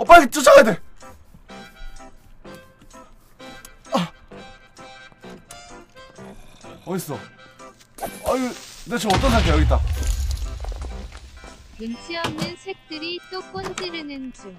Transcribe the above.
어 빨리 쫓아가야 돼. 아. 어딨어? 아유, 내 지금 어떤 상태야? 여기 있다. 눈치 없는 색들이 또 꼰지르는 중.